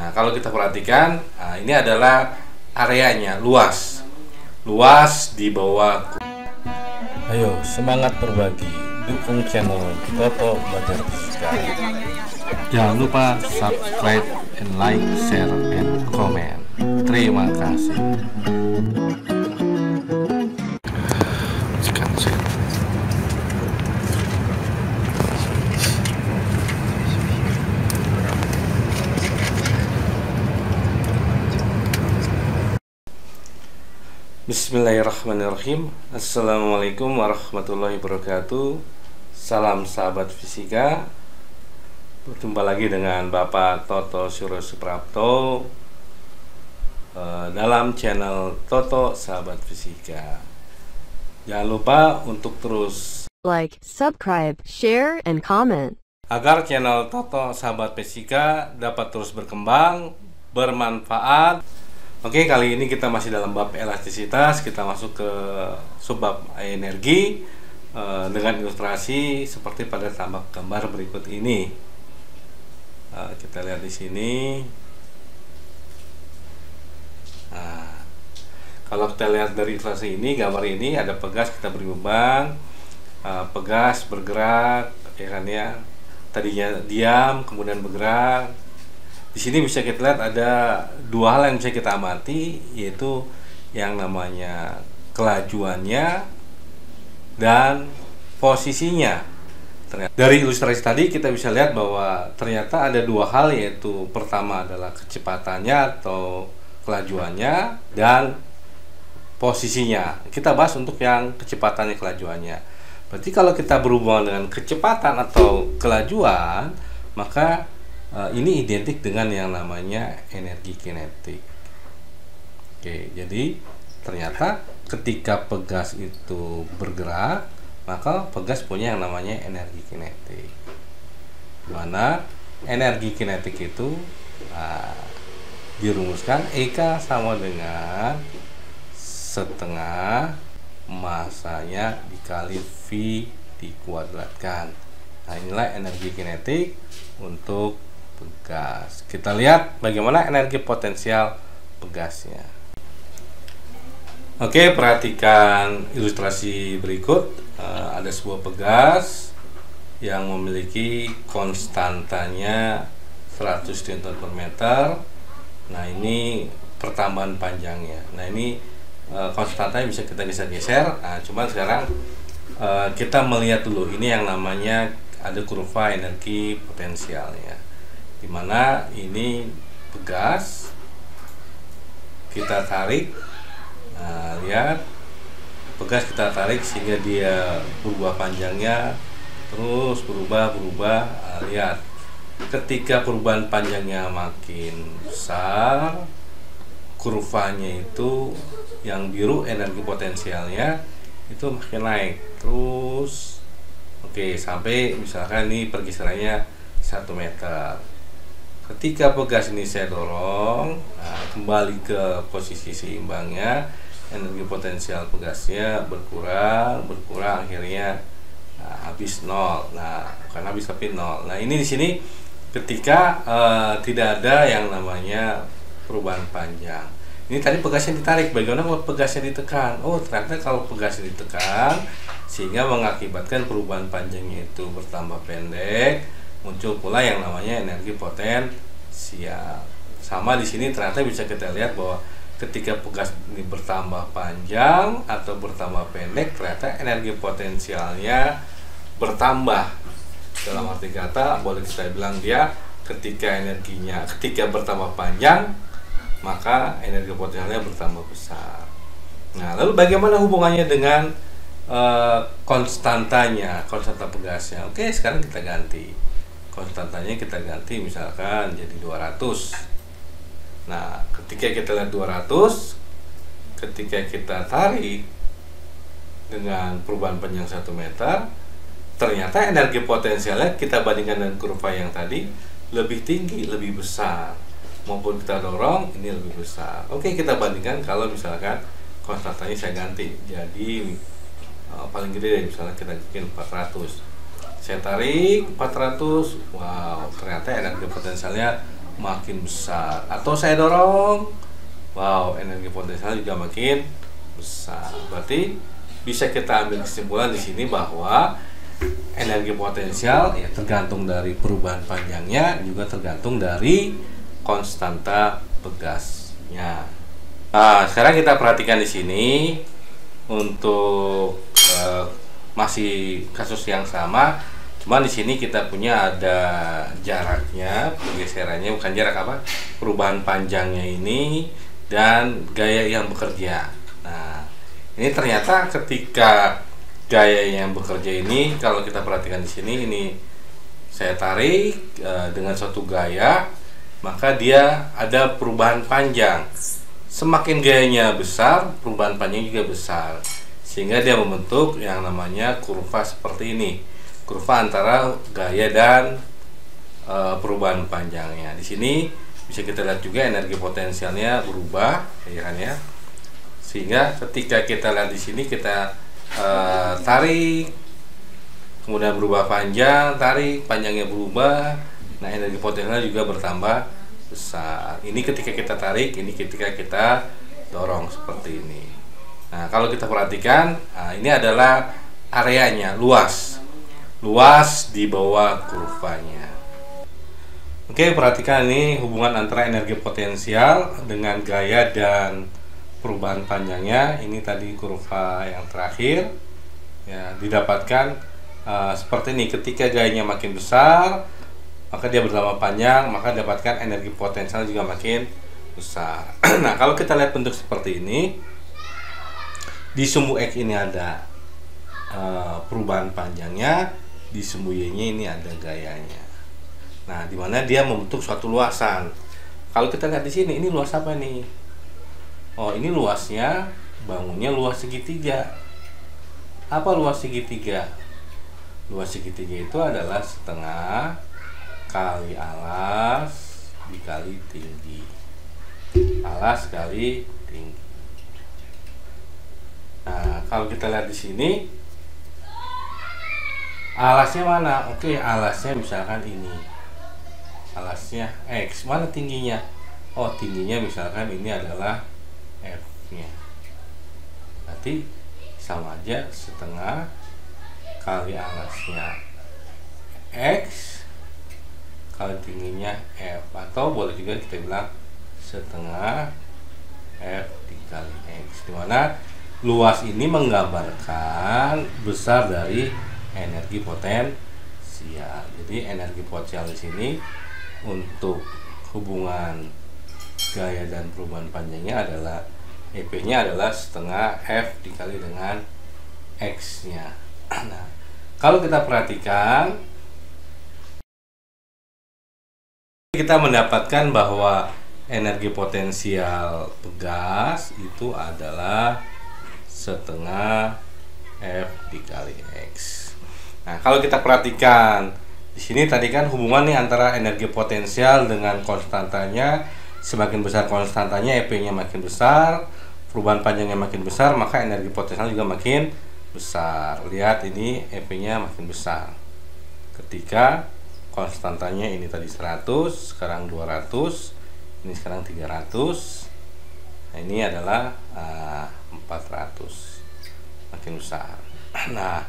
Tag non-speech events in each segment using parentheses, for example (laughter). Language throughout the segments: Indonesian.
Nah, kalau kita perhatikan, nah, ini adalah areanya luas, luas di bawah. Ayo semangat berbagi, dukung channel Toto Belajar Fisika. Jangan lupa subscribe and like, share, and comment. Terima kasih. Bismillahirrahmanirrahim. Assalamualaikum warahmatullahi wabarakatuh. Salam sahabat fisika. Berjumpa lagi dengan Bapak Toto Suro Suprapto eh, Dalam channel Toto Sahabat Fisika. Jangan lupa untuk terus like, subscribe, share, and comment. Agar channel Toto Sahabat Fisika dapat terus berkembang Bermanfaat Oke, kali ini kita masih dalam bab elastisitas. Kita masuk ke subbab energi eh, dengan ilustrasi seperti pada tambah gambar berikut ini. Eh, kita lihat di sini. Nah, kalau kita lihat dari ilustrasi ini, gambar ini ada pegas kita beri beban, eh, pegas bergerak, ya kan ya. Tadinya diam, kemudian bergerak, di sini bisa kita lihat ada dua hal yang bisa kita amati yaitu yang namanya kelajuannya dan posisinya. Dari ilustrasi tadi kita bisa lihat bahwa ternyata ada dua hal yaitu pertama adalah kecepatannya atau kelajuannya dan posisinya. Kita bahas untuk yang kecepatannya kelajuannya. Berarti kalau kita berhubungan dengan kecepatan atau kelajuan, maka uh, ini identik dengan yang namanya energi kinetik. Oke, jadi ternyata ketika pegas itu bergerak, maka pegas punya yang namanya energi kinetik. Mana energi kinetik itu uh, dirumuskan EK sama dengan setengah masanya dikali V dikuadratkan. Nah, inilah energi kinetik untuk pegas. Kita lihat bagaimana energi potensial pegasnya. Oke, perhatikan ilustrasi berikut. Uh, ada sebuah pegas yang memiliki konstantanya 100 Newton per meter. Nah, ini pertambahan panjangnya. Nah, ini uh, konstantanya bisa kita bisa geser. Nah, cuman sekarang uh, kita melihat dulu ini yang namanya ada kurva energi potensialnya di mana ini pegas kita tarik nah, lihat pegas kita tarik sehingga dia berubah panjangnya terus berubah berubah nah, lihat. Ketika perubahan panjangnya makin besar kurvanya itu yang biru energi potensialnya itu makin naik. Terus oke sampai misalkan ini pergeserannya satu meter ketika pegas ini saya dorong nah, kembali ke posisi seimbangnya energi potensial pegasnya berkurang berkurang akhirnya nah, habis nol. Nah bukan habis tapi nol. Nah ini di sini ketika uh, tidak ada yang namanya perubahan panjang. Ini tadi pegasnya ditarik bagaimana kalau pegasnya ditekan? Oh ternyata kalau pegasnya ditekan sehingga mengakibatkan perubahan panjangnya itu bertambah pendek muncul pula yang namanya energi potensial. Sama di sini ternyata bisa kita lihat bahwa ketika pegas ini bertambah panjang atau bertambah pendek, ternyata energi potensialnya bertambah. Dalam arti kata, boleh kita bilang dia ketika energinya ketika bertambah panjang, maka energi potensialnya bertambah besar. Nah, lalu bagaimana hubungannya dengan uh, konstantanya, konstanta pegasnya? Oke, sekarang kita ganti konstantanya kita ganti misalkan jadi 200 nah ketika kita lihat 200 ketika kita tarik dengan perubahan panjang 1 meter ternyata energi potensialnya kita bandingkan dengan kurva yang tadi lebih tinggi, lebih besar. Maupun kita dorong ini lebih besar. Oke kita bandingkan kalau misalkan konstantanya saya ganti. Jadi uh, paling gede misalnya kita bikin 400 saya tarik 400 wow ternyata energi potensialnya makin besar. Atau saya dorong. Wow energi potensial juga makin besar. Berarti bisa kita ambil kesimpulan di sini bahwa energi potensial ya tergantung dari perubahan panjangnya juga tergantung dari konstanta pegasnya. Nah, sekarang kita perhatikan di sini untuk uh, masih kasus yang sama, cuma di sini kita punya ada jaraknya, pergeserannya bukan jarak apa, perubahan panjangnya ini dan gaya yang bekerja. Nah, ini ternyata ketika gaya yang bekerja ini kalau kita perhatikan di sini ini saya tarik e, dengan suatu gaya maka dia ada perubahan panjang. Semakin gayanya besar perubahan panjang juga besar. Sehingga dia membentuk yang namanya kurva seperti ini kurva antara gaya dan e, perubahan panjangnya. Di sini bisa kita lihat juga energi potensialnya berubah ya kan ya. Sehingga ketika kita lihat di sini kita uh, tarik kemudian berubah panjang tarik panjangnya berubah nah energi potensial juga bertambah besar. Ini ketika kita tarik ini ketika kita dorong seperti ini. Nah kalau kita perhatikan nah, ini adalah areanya luas luas di bawah kurvanya. Oke, perhatikan ini hubungan antara energi potensial dengan gaya dan perubahan panjangnya. Ini tadi kurva yang terakhir. Ya didapatkan uh, seperti ini. Ketika gayanya makin besar maka dia bertambah panjang maka dapatkan energi potensial juga makin besar. (clears throat) Nah kalau kita lihat bentuk seperti ini di sumbu X ini ada uh, perubahan panjangnya di nya ini ada gayanya. Nah di mana dia membentuk suatu luasan. Kalau kita lihat di sini ini luas apa nih? Oh ini luasnya bangunnya luas segitiga. Apa luas segitiga? Luas segitiga itu adalah setengah kali alas dikali tinggi. Alas kali tinggi. Nah kalau kita lihat di sini alasnya mana? Oke alasnya misalkan ini. Alasnya X. Mana tingginya? Oh tingginya misalkan ini adalah F nya berarti sama aja setengah kali alasnya X kali tingginya F. Atau boleh juga kita bilang setengah F dikali X. Di mana luas ini menggambarkan besar dari energi potensial. Jadi energi potensial di sini untuk hubungan gaya dan perubahan panjangnya adalah EP nya adalah setengah F dikali dengan X nya (clears throat) nah kalau kita perhatikan kita mendapatkan bahwa energi potensial pegas itu adalah setengah F dikali X nah kalau kita perhatikan di sini tadi kan hubungan nih antara energi potensial dengan konstantanya semakin besar konstantanya EP-nya makin besar, perubahan panjangnya makin besar, maka energi potensial juga makin besar. Lihat ini EP-nya makin besar. Ketika konstantanya ini tadi 100, sekarang 200, ini sekarang 300. Nah, ini adalah uh, ah, 400. Makin besar. (clears throat) Nah,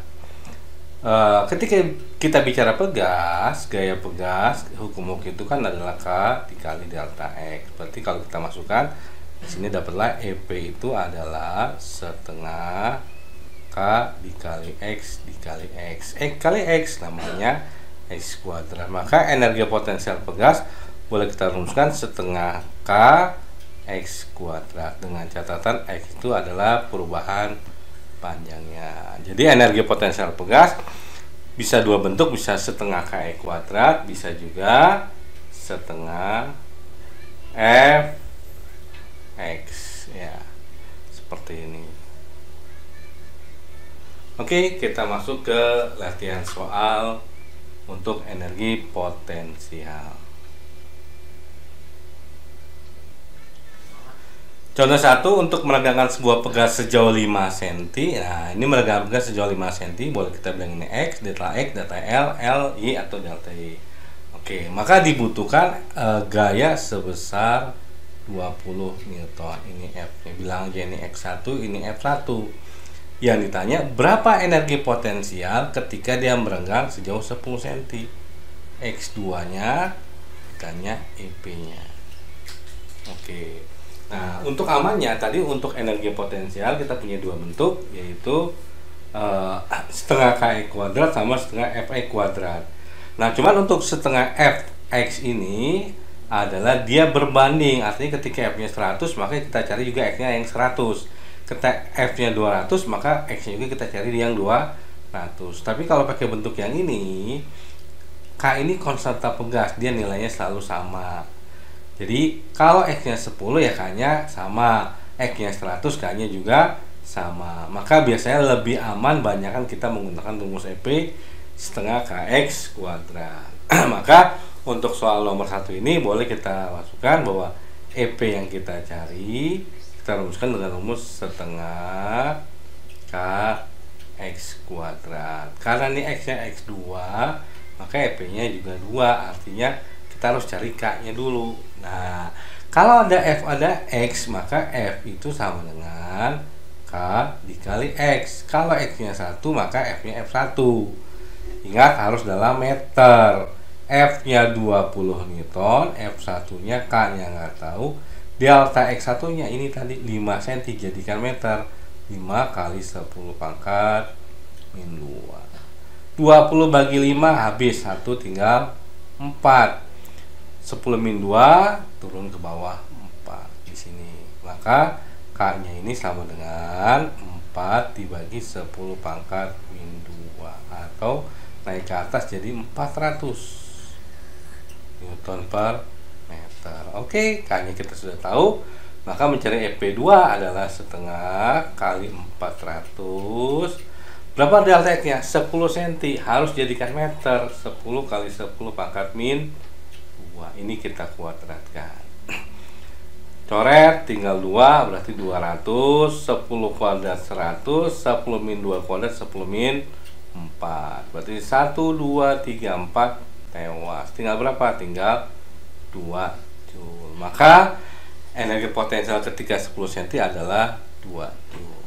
Uh, ketika kita bicara pegas, gaya pegas, hukum hukum itu kan adalah K dikali delta X. Berarti kalau kita masukkan sini dapatlah EP itu adalah setengah K dikali X dikali X. X kali X namanya X kuadrat. Maka energi potensial pegas boleh kita rumuskan setengah K X kuadrat dengan catatan X itu adalah perubahan panjangnya. Jadi energi potensial pegas bisa dua bentuk, bisa setengah KE kuadrat, bisa juga setengah F X ya. Seperti ini. Oke, kita masuk ke latihan soal untuk energi potensial. Contoh satu untuk meregangkan sebuah pegas sejauh 5 cm. Nah, ini meregangkan pegas sejauh 5 cm. Boleh kita bilang ini X, delta X, delta L, L, Y atau delta Y. Oke. Maka dibutuhkan eh, gaya sebesar 20 Newton. Ini F-nya. Bilang aja ini X1, ini F1. Yang ditanya berapa energi potensial ketika dia merenggang sejauh 10 cm. X2-nya ditanya EP-nya. Oke. Nah, untuk amannya tadi untuk energi potensial kita punya dua bentuk yaitu eh, (clears throat) setengah KE kuadrat sama setengah FE kuadrat. Nah, cuman untuk setengah Fx ini adalah dia berbanding. Artinya ketika F-nya 100 maka kita cari juga X-nya yang 100 ketika F-nya 200 maka X-nya juga kita cari yang 200 tapi kalau pakai bentuk yang ini K ini konstanta pegas dia nilainya selalu sama jadi kalau X-nya 10 ya K-nya sama, X-nya 100 K-nya juga sama. Maka biasanya lebih aman banyakkan kita menggunakan rumus EP setengah KX kuadrat. (clears throat) Maka untuk soal nomor satu ini boleh kita masukkan bahwa EP yang kita cari kita rumuskan dengan rumus setengah KX kuadrat. Karena ini X-nya X2, maka EP-nya juga 2, artinya kita harus cari K-nya dulu. Nah, kalau ada F ada X, maka F itu sama dengan K dikali X. Kalau X-nya 1, maka F-nya F1. Ingat harus dalam meter. F-nya 20 Newton, F1-nya K-nya nggak tahu. Delta X1-nya ini tadi 5 cm jadikan meter. 5 kali 10 pangkat min 2. 20 bagi 5 habis 1 tinggal 4 10 min 2 turun ke bawah 4 di sini. Maka K nya ini sama dengan 4 dibagi 10 pangkat min 2 atau naik ke atas jadi 400 Newton per meter. Oke K nya kita sudah tahu. Maka mencari EP2 adalah setengah kali 400 berapa delta X nya 10 cm harus jadikan meter. 10 kali 10 pangkat min ini kita kuadratkan. Coret tinggal 2 berarti 200 10 kuadrat 100 10 min 2 kuadrat 10 min 4 berarti 1 2 3 4 tewas. Tinggal berapa? Tinggal 2 joule. Maka energi potensial ketika 10 cm adalah 2 joule.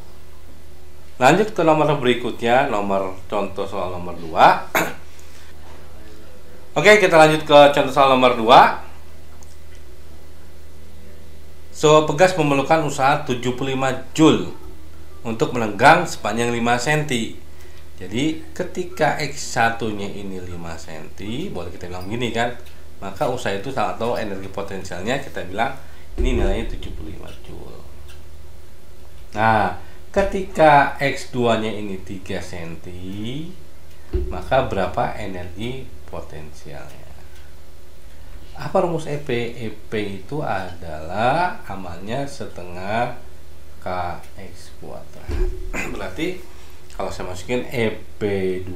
Lanjut ke nomor berikutnya nomor contoh soal nomor 2 (clears throat) Oke, kita lanjut ke contoh soal nomor 2. So, pegas memerlukan usaha 75 Joule untuk melenggang sepanjang 5 cm. Jadi, ketika X1-nya ini 5 cm, boleh kita bilang gini kan, maka usaha itu atau energi potensialnya kita bilang ini nilainya 75 Joule. Nah, ketika X2-nya ini 3 cm, maka berapa energi potensialnya. Apa rumus EP? EP itu adalah amalnya setengah KX kuadrat. (clears throat) Berarti kalau saya masukin EP2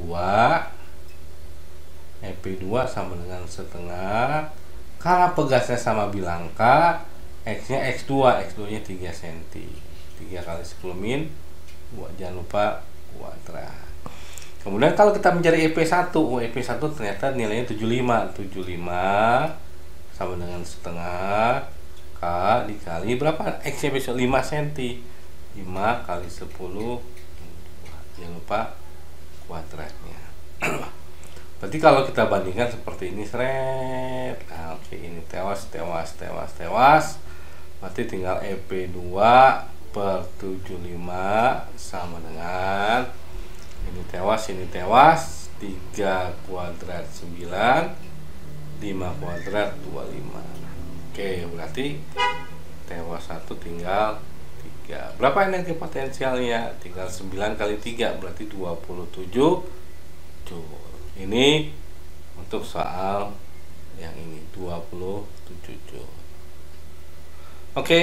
EP2 sama dengan setengah karena pegasnya sama bilang K X nya X2 X2 nya 3 cm 3 kali 10 min jangan lupa kuadrat Kemudian kalau kita mencari EP1, oh EP1 ternyata nilainya 75. 75 sama dengan setengah K dikali berapa? X besok 5 cm. 5 kali 10 jangan lupa kuadratnya. (clears throat) Berarti kalau kita bandingkan seperti ini seret. Nah, oke ini tewas tewas tewas tewas. Berarti tinggal EP2 per 75 sama dengan ini tewas ini tewas. 3 kuadrat 9 5 kuadrat 25 oke berarti tewas satu tinggal 3 berapa energi potensialnya? Tinggal 9 kali 3 berarti 27 joule ini untuk soal yang ini 27 joule oke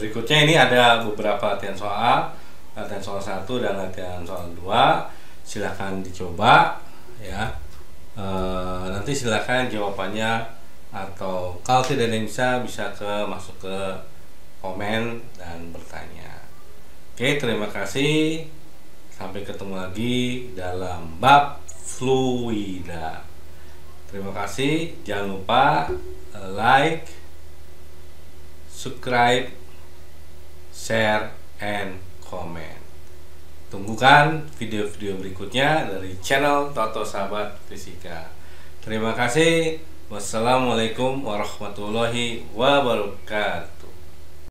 berikutnya ini ada beberapa latihan soal latihan soal satu dan latihan soal dua silahkan dicoba ya e, nanti silahkan jawabannya atau kalau tidak ada yang bisa bisa ke masuk ke komen dan bertanya oke terima kasih Sampai ketemu lagi dalam bab fluida. Terima kasih. Jangan lupa like, subscribe, share, and comment. Tunggukan video-video berikutnya dari channel Toto Sahabat Fisika. Terima kasih. Wassalamualaikum warahmatullahi wabarakatuh.